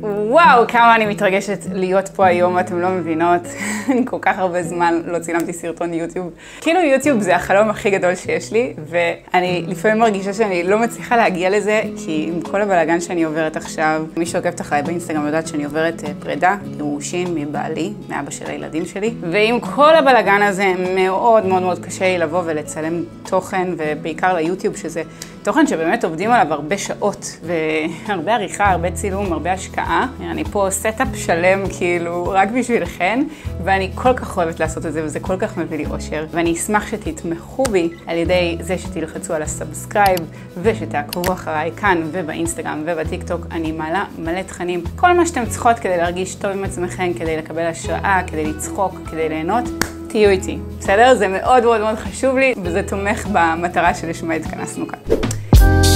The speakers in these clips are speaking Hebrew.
וואו, כמה אני מתרגשת להיות פה היום, אתם לא מבינות. אני כל כך הרבה זמן לא צילמתי סרטון יוטיוב. כאילו יוטיוב זה החלום הכי גדול שיש לי, ואני לפעמים מרגישה שאני לא מצליחה להגיע לזה, כי עם כל הבלאגן שאני עוברת עכשיו, מי שעוקבת אחריי באינסטגרם יודעת שאני עוברת אה, פרידה, גירושין מבעלי, מאבא של הילדים שלי, ועם כל הבלאגן הזה מאוד מאוד מאוד קשה לי לבוא ולצלם תוכן, ובעיקר ליוטיוב, שזה תוכן שבאמת עובדים עליו הרבה שעות, והרבה עריכה, הרבה צילום, הרבה השקעה. אני פה setup שלם, כאילו, רק בשבילכן, ואני כל כך אוהבת לעשות את זה, וזה כל כך מביא לי אושר. ואני אשמח שתתמכו בי על ידי זה שתלחצו על ה subscribe, ושתעקבו אחריי כאן ובאינסטגרם ובטיקטוק. אני מעלה מלא תכנים, כל מה שאתם צריכות כדי להרגיש טוב עם עצמכם, כדי לקבל השראה, כדי לצחוק, כדי ליהנות. תהיו איתי, בסדר? זה מאוד מאוד מאוד חשוב לי, וזה תומך במטרה שלשמה התכנסנו כאן. כולנו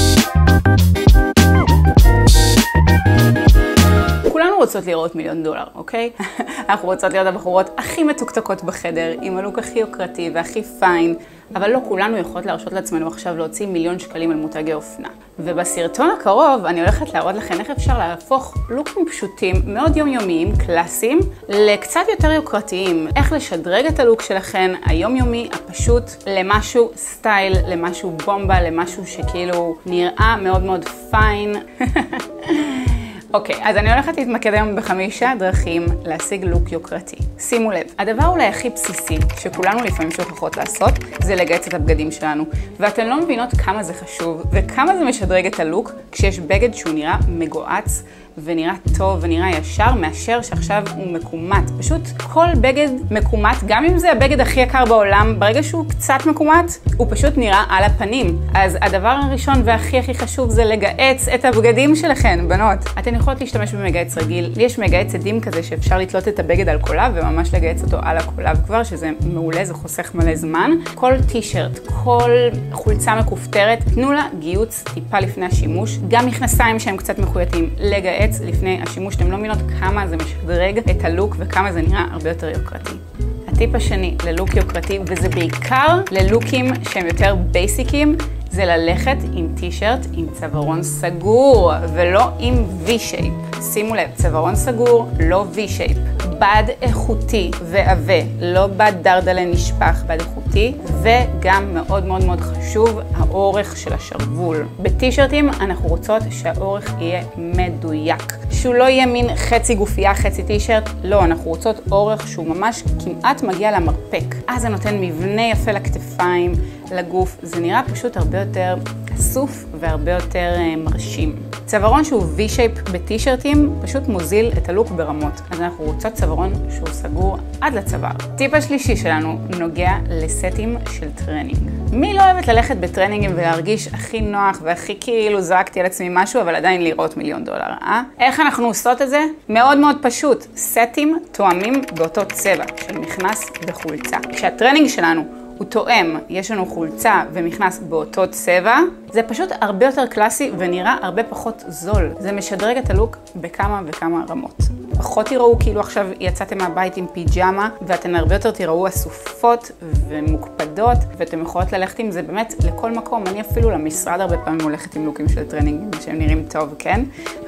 רוצות לראות מיליון דולר, אוקיי? אנחנו רוצות להיות הבחורות הכי מתוקתקות בחדר, עם הלוק הכי יוקרתי והכי פיין, אבל לא כולנו יכולות להרשות לעצמנו עכשיו להוציא מיליון שקלים על מותגי אופנה. ובסרטון הקרוב אני הולכת להראות לכם איך אפשר להפוך לוקים פשוטים, מאוד יומיומיים, קלאסיים, לקצת יותר יוקרתיים. איך לשדרג את הלוק שלכם, היומיומי, הפשוט, למשהו סטייל, למשהו בומבה, למשהו שכאילו נראה מאוד מאוד פיין. אוקיי, okay, אז אני הולכת להתמקד היום בחמישה דרכים להשיג לוק יוקרתי. שימו לב, הדבר אולי הכי בסיסי, שכולנו לפעמים שוכחות לעשות, זה לגייס את הבגדים שלנו. ואתן לא מבינות כמה זה חשוב, וכמה זה משדרג את הלוק, כשיש בגד שהוא נראה מגועץ, ונראה טוב ונראה ישר, מאשר שעכשיו הוא מקומט. פשוט כל בגד מקומט, גם אם זה הבגד הכי יקר בעולם, ברגע שהוא קצת מקומט, הוא פשוט נראה על הפנים. אז הדבר הראשון והכי הכי חשוב זה לגהץ את הבגדים שלכם, בנות. אתן יכולות להשתמש במגהץ רגיל. לי יש מגהץ עדים כזה שאפשר לתלות את הבגד על קולב וממש לגהץ אותו על הקולב כבר, שזה מעולה, זה חוסך מלא זמן. כל טישרט, כל חולצה מכופתרת, תנו לה גיוץ טיפה לפני השימוש. גם מכנסיים שהם קצת מחויטים, לגהץ לפני השימוש. אתם לא מבינות כמה זה משדרג את הלוק וכמה זה נראה הרבה יותר יוקרתי. הטיפ השני ללוק יוקרתי, וזה בעיקר ללוקים שהם יותר בייסיקים, זה ללכת עם טישרט עם צווארון סגור, ולא עם V-shape. שימו לב, צווארון סגור, לא V-shape. בד איכותי ועבה, לא בד דרדלה נשפך, בד איכותי, וגם מאוד מאוד מאוד חשוב, האורך של השרוול. בטישרטים אנחנו רוצות שהאורך יהיה מדויק. שהוא לא יהיה מין חצי גופייה, חצי טישרט, לא, אנחנו רוצות אורך שהוא ממש כמעט מגיע למרפק. אז זה נותן מבנה יפה לכתפיים, לגוף, זה נראה פשוט הרבה יותר אסוף והרבה יותר uh, מרשים. צווארון שהוא V-shape בטישרטים פשוט מוזיל את הלוק ברמות, אז אנחנו רוצות צווארון שהוא סגור עד לצוואר. טיפ השלישי שלנו נוגע לסטים של טרנינג. מי לא אוהבת ללכת בטרנינגים ולהרגיש הכי נוח והכי כאילו זרקתי על עצמי משהו, אבל עדיין לראות מיליון דולר, אה? איך אנחנו עושות את זה? מאוד מאוד פשוט, סטים תואמים באותו צבע של מכנס וחולצה. כשהטרנינג שלנו הוא תואם, יש לנו חולצה ומכנס באותו צבע, זה פשוט הרבה יותר קלאסי ונראה הרבה פחות זול. זה משדרג את הלוק בכמה וכמה רמות. פחות תראו כאילו עכשיו יצאתם מהבית עם פיג'מה, ואתן הרבה יותר תראו אסופות ומוקפדות, ואתן יכולות ללכת עם זה באמת לכל מקום. אני אפילו למשרד הרבה פעמים הולכת עם לוקים של טרנינגים שהם נראים טוב, כן?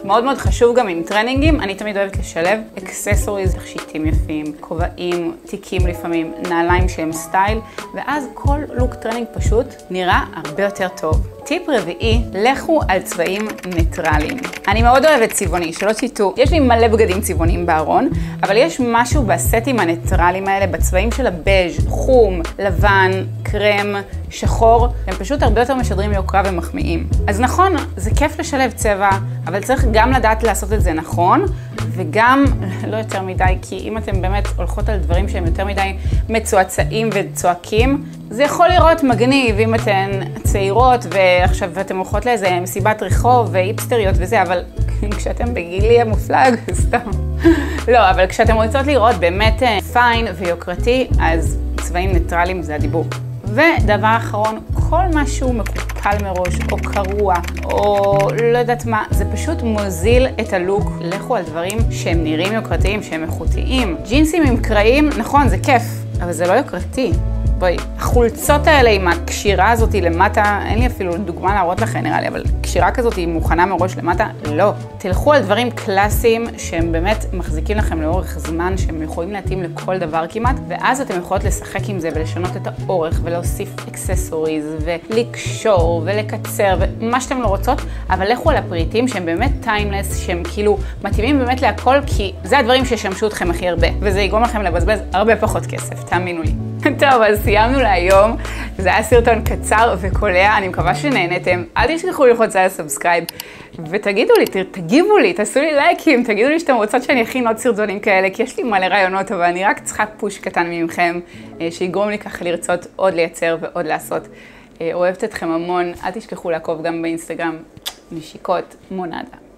מאוד מאוד חשוב גם עם טרנינגים, אני תמיד אוהבת לשלב accessories, תכשיטים יפים, כובעים, תיקים לפעמים, נעליים שהם סטייל, ואז כל לוק טרנינג פשוט נראה הרבה יותר טוב. טיפ רביעי, לכו על צבעים ניטרליים. אני מאוד אוהבת צבעוני, שלא תטעו. יש לי מלא בגדים צבעוניים בארון, אבל יש משהו בסטים הניטרליים האלה, בצבעים של הבז', חום, לבן, קרם, שחור, הם פשוט הרבה יותר משדרים יוקרה ומחמיאים. אז נכון, זה כיף לשלב צבע, אבל צריך גם לדעת לעשות את זה נכון, וגם לא יותר מדי, כי אם אתם באמת הולכות על דברים שהם יותר מדי מצועצעים וצועקים, זה יכול לראות מגניב אם אתן צעירות ועכשיו אתן הולכות לאיזה מסיבת רחוב ואיפסטריות וזה, אבל כשאתם בגילי המופלג, סתם. לא, אבל כשאתם רוצות לראות באמת פיין ויוקרתי, אז צבעים ניטרליים זה הדיבור. ודבר אחרון, כל מה שהוא מקופל מראש, או קרוע, או לא יודעת מה, זה פשוט מוזיל את הלוק. לכו על דברים שהם נראים יוקרתיים, שהם איכותיים. ג'ינסים עם קרעים, נכון, זה כיף, אבל זה לא יוקרתי. בואי, החולצות האלה עם הקשירה הזאת למטה, אין לי אפילו דוגמה להראות לכם נראה לי, אבל קשירה כזאת היא מוכנה מראש למטה? לא. תלכו על דברים קלאסיים שהם באמת מחזיקים לכם לאורך זמן, שהם יכולים להתאים לכל דבר כמעט, ואז אתם יכולות לשחק עם זה ולשנות את האורך ולהוסיף accessories ולקשור ולקצר ומה שאתם לא רוצות, אבל לכו על הפריטים שהם באמת timeless, שהם כאילו מתאימים באמת להכל, כי זה הדברים שישמשו אתכם הכי הרבה, וזה יגרום לכם לבזבז הרבה פחות כסף, תאמינו לי. טוב, אז סיימנו להיום. זה היה סרטון קצר וקולע, אני מקווה שנהנתם. אל תשכחו ללחוץ על ה subscribe, ותגידו לי, תגיבו לי, תעשו לי לייקים, תגידו לי שאתם רוצות שאני אכין עוד סרטונים כאלה, כי יש לי מלא רעיונות, אבל אני רק צריכה פוש קטן ממכם, אה, שיגרום לי ככה לרצות עוד לייצר ועוד לעשות. אה, אוהבת אתכם המון, אל תשכחו לעקוב גם באינסטגרם, נשיקות, מונדה.